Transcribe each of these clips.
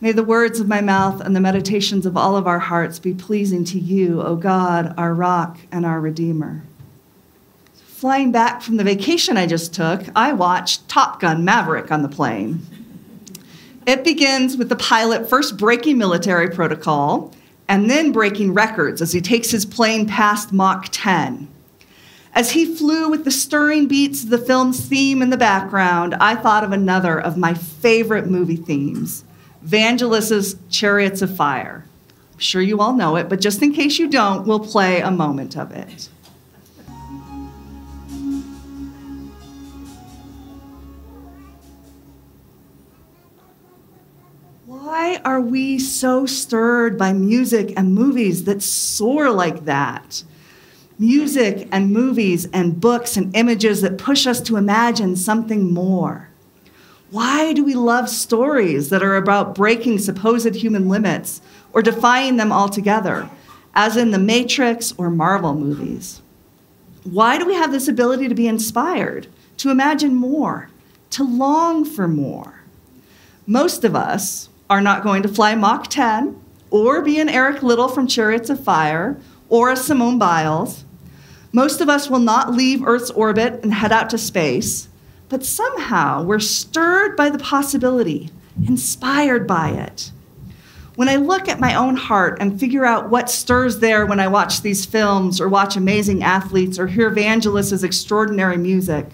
May the words of my mouth and the meditations of all of our hearts be pleasing to you, O God, our rock and our redeemer. Flying back from the vacation I just took, I watched Top Gun Maverick on the plane. It begins with the pilot first breaking military protocol and then breaking records as he takes his plane past Mach 10. As he flew with the stirring beats of the film's theme in the background, I thought of another of my favorite movie themes Vangelis's Chariots of Fire. I'm sure you all know it, but just in case you don't, we'll play a moment of it. Why are we so stirred by music and movies that soar like that? Music and movies and books and images that push us to imagine something more. Why do we love stories that are about breaking supposed human limits or defying them altogether, as in the Matrix or Marvel movies? Why do we have this ability to be inspired, to imagine more, to long for more? Most of us are not going to fly Mach 10 or be an Eric Liddell from Chariots of Fire or a Simone Biles. Most of us will not leave Earth's orbit and head out to space but somehow we're stirred by the possibility, inspired by it. When I look at my own heart and figure out what stirs there when I watch these films or watch amazing athletes or hear Vangelis' extraordinary music,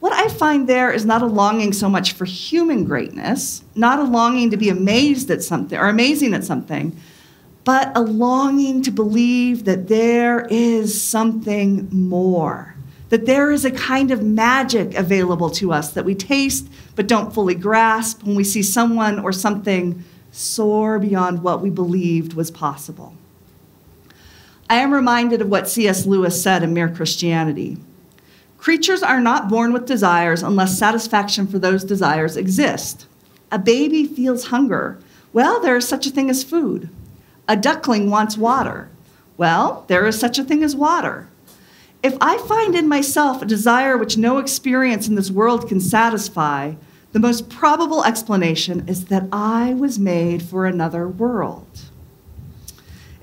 what I find there is not a longing so much for human greatness, not a longing to be amazed at something or amazing at something, but a longing to believe that there is something more that there is a kind of magic available to us that we taste but don't fully grasp when we see someone or something soar beyond what we believed was possible. I am reminded of what C.S. Lewis said in Mere Christianity. Creatures are not born with desires unless satisfaction for those desires exist. A baby feels hunger. Well, there is such a thing as food. A duckling wants water. Well, there is such a thing as water. If I find in myself a desire which no experience in this world can satisfy, the most probable explanation is that I was made for another world.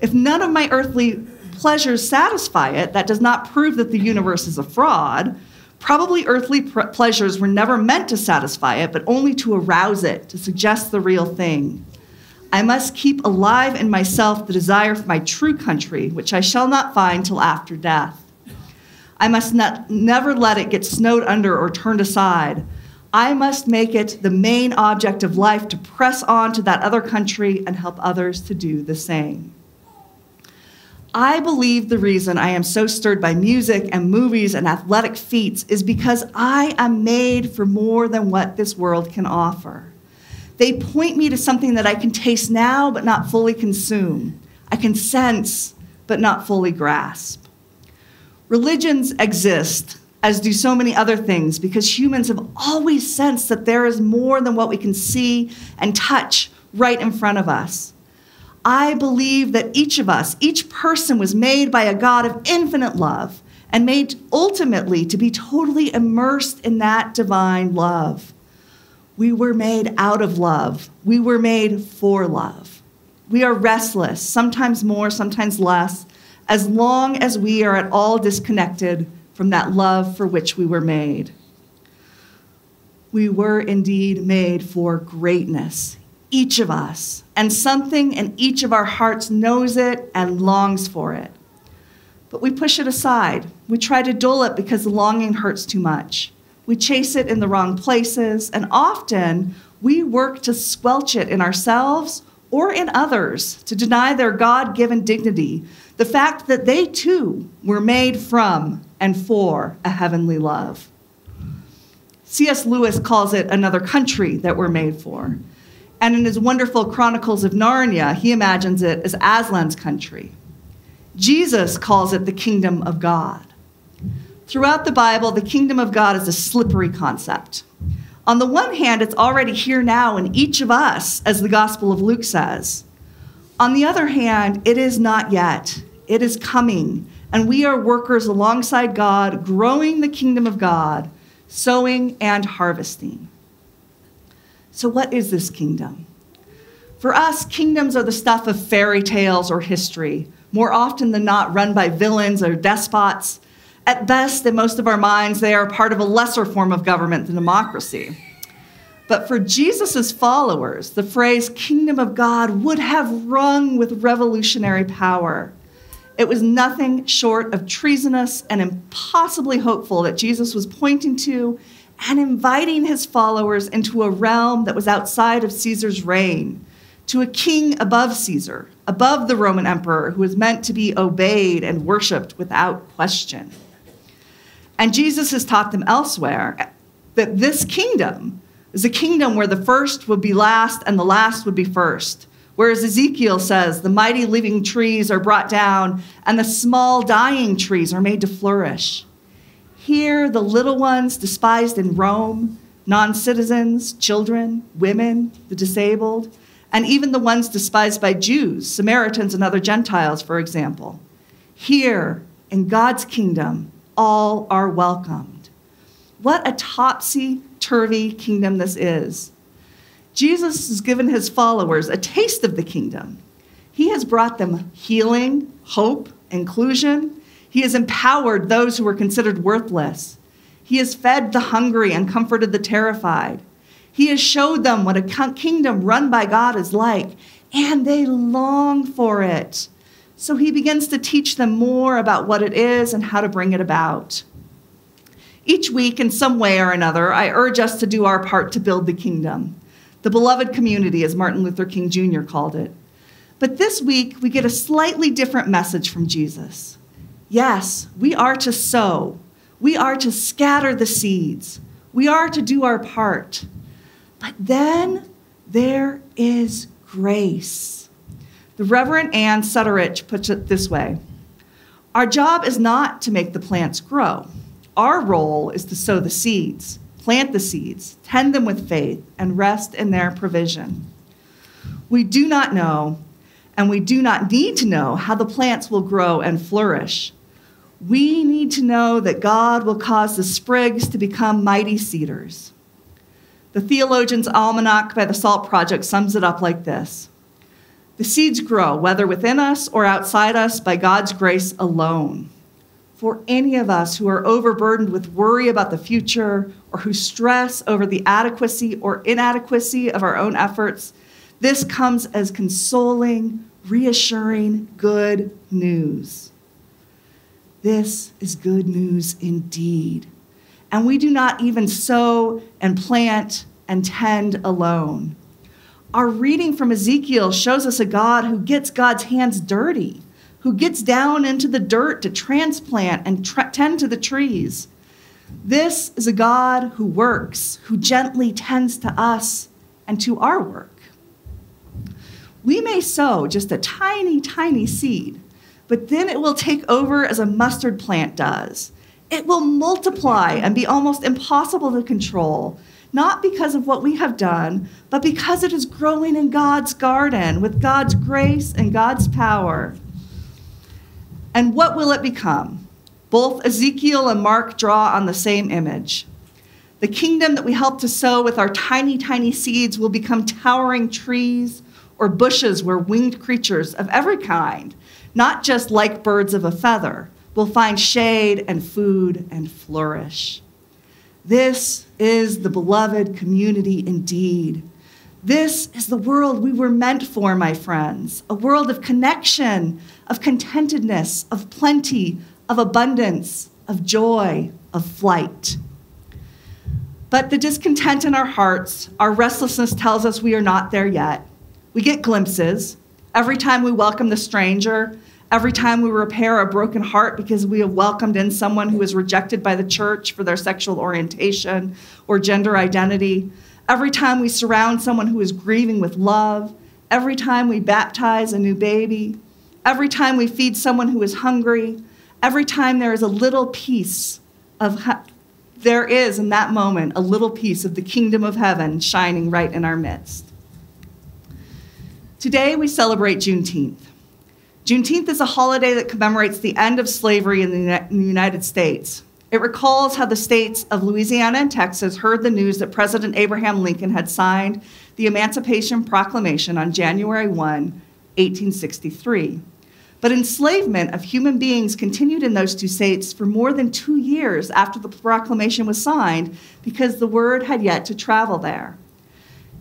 If none of my earthly pleasures satisfy it, that does not prove that the universe is a fraud. Probably earthly pleasures were never meant to satisfy it, but only to arouse it, to suggest the real thing. I must keep alive in myself the desire for my true country, which I shall not find till after death. I must not, never let it get snowed under or turned aside. I must make it the main object of life to press on to that other country and help others to do the same. I believe the reason I am so stirred by music and movies and athletic feats is because I am made for more than what this world can offer. They point me to something that I can taste now but not fully consume. I can sense but not fully grasp. Religions exist, as do so many other things, because humans have always sensed that there is more than what we can see and touch right in front of us. I believe that each of us, each person, was made by a God of infinite love and made ultimately to be totally immersed in that divine love. We were made out of love, we were made for love. We are restless, sometimes more, sometimes less, as long as we are at all disconnected from that love for which we were made. We were indeed made for greatness, each of us, and something in each of our hearts knows it and longs for it. But we push it aside. We try to dull it because the longing hurts too much. We chase it in the wrong places, and often we work to squelch it in ourselves or in others to deny their God given dignity the fact that they too were made from and for a heavenly love. C.S. Lewis calls it another country that we're made for. And in his wonderful Chronicles of Narnia, he imagines it as Aslan's country. Jesus calls it the kingdom of God. Throughout the Bible, the kingdom of God is a slippery concept. On the one hand, it's already here now in each of us, as the Gospel of Luke says. On the other hand, it is not yet. It is coming. And we are workers alongside God, growing the kingdom of God, sowing and harvesting. So, what is this kingdom? For us, kingdoms are the stuff of fairy tales or history, more often than not run by villains or despots. At best, in most of our minds, they are part of a lesser form of government than democracy. But for Jesus' followers, the phrase kingdom of God would have rung with revolutionary power. It was nothing short of treasonous and impossibly hopeful that Jesus was pointing to and inviting his followers into a realm that was outside of Caesar's reign, to a king above Caesar, above the Roman emperor, who was meant to be obeyed and worshiped without question. And Jesus has taught them elsewhere that this kingdom is a kingdom where the first would be last and the last would be first. Whereas Ezekiel says the mighty living trees are brought down and the small dying trees are made to flourish. Here, the little ones despised in Rome, non citizens, children, women, the disabled, and even the ones despised by Jews, Samaritans, and other Gentiles, for example. Here, in God's kingdom, all are welcomed. What a topsy turvy kingdom this is. Jesus has given his followers a taste of the kingdom. He has brought them healing, hope, inclusion, he has empowered those who were considered worthless. He has fed the hungry and comforted the terrified. He has showed them what a kingdom run by God is like, and they long for it. So he begins to teach them more about what it is and how to bring it about. Each week, in some way or another, I urge us to do our part to build the kingdom. The beloved community, as Martin Luther King Jr. called it. But this week, we get a slightly different message from Jesus. Yes, we are to sow. We are to scatter the seeds. We are to do our part. But then there is grace. The Reverend Ann Sutterich puts it this way Our job is not to make the plants grow. Our role is to sow the seeds, plant the seeds, tend them with faith, and rest in their provision. We do not know, and we do not need to know how the plants will grow and flourish. We need to know that God will cause the sprigs to become mighty cedars. The Theologian's Almanac by the Salt Project sums it up like this The seeds grow, whether within us or outside us, by God's grace alone. For any of us who are overburdened with worry about the future or who stress over the adequacy or inadequacy of our own efforts, this comes as consoling, reassuring, good news. This is good news indeed. And we do not even sow and plant and tend alone. Our reading from Ezekiel shows us a God who gets God's hands dirty, who gets down into the dirt to transplant and tra- tend to the trees. This is a God who works, who gently tends to us and to our work. We may sow just a tiny, tiny seed, but then it will take over as a mustard plant does. It will multiply and be almost impossible to control, not because of what we have done, but because it is growing in God's garden with God's grace and God's power. And what will it become? Both Ezekiel and Mark draw on the same image. The kingdom that we help to sow with our tiny, tiny seeds will become towering trees or bushes where winged creatures of every kind not just like birds of a feather, will find shade and food and flourish. This is the beloved community indeed. This is the world we were meant for, my friends a world of connection, of contentedness, of plenty, of abundance, of joy, of flight. But the discontent in our hearts, our restlessness tells us we are not there yet. We get glimpses, Every time we welcome the stranger, every time we repair a broken heart because we have welcomed in someone who is rejected by the church for their sexual orientation or gender identity, every time we surround someone who is grieving with love, every time we baptize a new baby, every time we feed someone who is hungry, every time there is a little piece of there is in that moment a little piece of the kingdom of heaven shining right in our midst. Today we celebrate Juneteenth. Juneteenth is a holiday that commemorates the end of slavery in the United States. It recalls how the states of Louisiana and Texas heard the news that President Abraham Lincoln had signed the Emancipation Proclamation on January 1, 1863. But enslavement of human beings continued in those two states for more than two years after the proclamation was signed because the word had yet to travel there.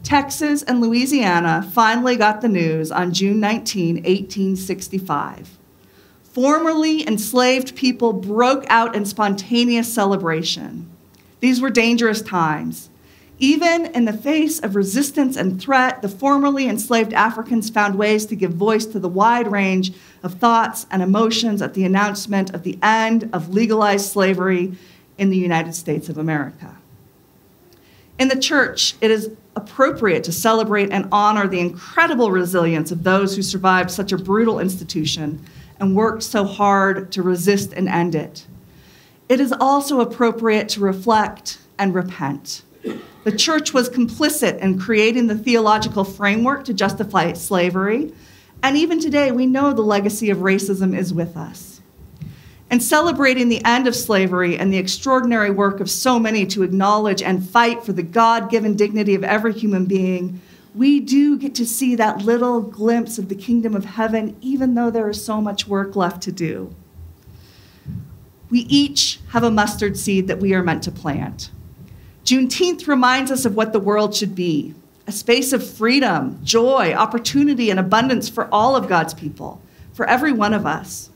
Texas and Louisiana finally got the news on June 19, 1865. Formerly enslaved people broke out in spontaneous celebration. These were dangerous times. Even in the face of resistance and threat, the formerly enslaved Africans found ways to give voice to the wide range of thoughts and emotions at the announcement of the end of legalized slavery in the United States of America. In the church, it is appropriate to celebrate and honor the incredible resilience of those who survived such a brutal institution and worked so hard to resist and end it. It is also appropriate to reflect and repent. The church was complicit in creating the theological framework to justify slavery, and even today we know the legacy of racism is with us. And celebrating the end of slavery and the extraordinary work of so many to acknowledge and fight for the God given dignity of every human being, we do get to see that little glimpse of the kingdom of heaven, even though there is so much work left to do. We each have a mustard seed that we are meant to plant. Juneteenth reminds us of what the world should be a space of freedom, joy, opportunity, and abundance for all of God's people, for every one of us.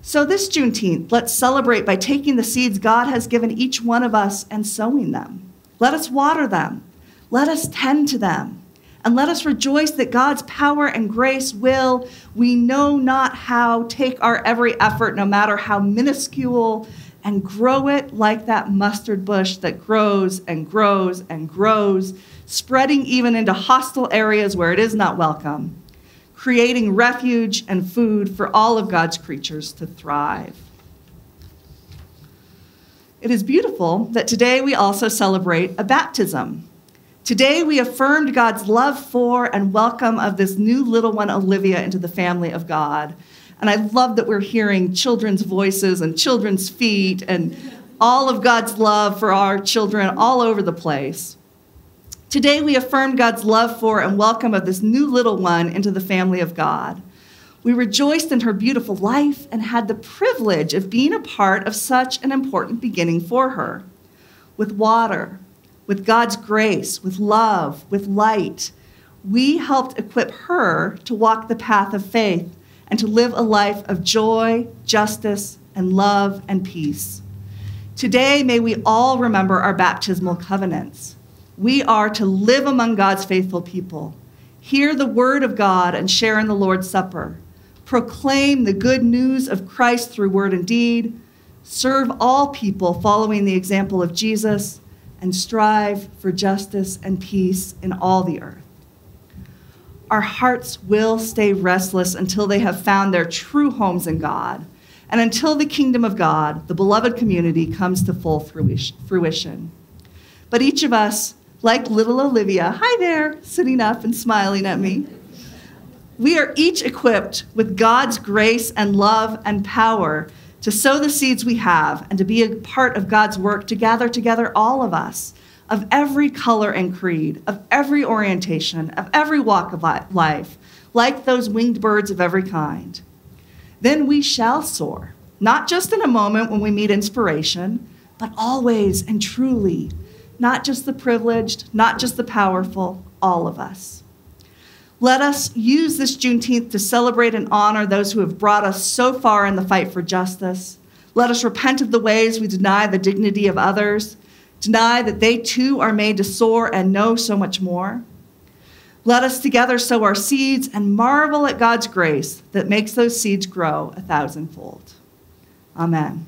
So, this Juneteenth, let's celebrate by taking the seeds God has given each one of us and sowing them. Let us water them, let us tend to them, and let us rejoice that God's power and grace will, we know not how, take our every effort, no matter how minuscule and grow it like that mustard bush that grows and grows and grows, spreading even into hostile areas where it is not welcome, creating refuge and food for all of God's creatures to thrive. It is beautiful that today we also celebrate a baptism. Today we affirmed God's love for and welcome of this new little one, Olivia, into the family of God. And I love that we're hearing children's voices and children's feet and all of God's love for our children all over the place. Today, we affirm God's love for and welcome of this new little one into the family of God. We rejoiced in her beautiful life and had the privilege of being a part of such an important beginning for her. With water, with God's grace, with love, with light, we helped equip her to walk the path of faith and to live a life of joy, justice, and love and peace. Today, may we all remember our baptismal covenants. We are to live among God's faithful people, hear the word of God, and share in the Lord's Supper, proclaim the good news of Christ through word and deed, serve all people following the example of Jesus, and strive for justice and peace in all the earth our hearts will stay restless until they have found their true homes in God and until the kingdom of God, the beloved community, comes to full fruition. But each of us, like little Olivia, hi there, sitting up and smiling at me, we are each equipped with God's grace and love and power to sow the seeds we have and to be a part of God's work to gather together all of us of every color and creed, of every orientation, of every walk of life, like those winged birds of every kind. Then we shall soar, not just in a moment when we meet inspiration, but always and truly, not just the privileged, not just the powerful, all of us. Let us use this Juneteenth to celebrate and honor those who have brought us so far in the fight for justice. Let us repent of the ways we deny the dignity of others deny that they too are made to soar and know so much more. Let us together sow our seeds and marvel at God's grace that makes those seeds grow a thousandfold. Amen.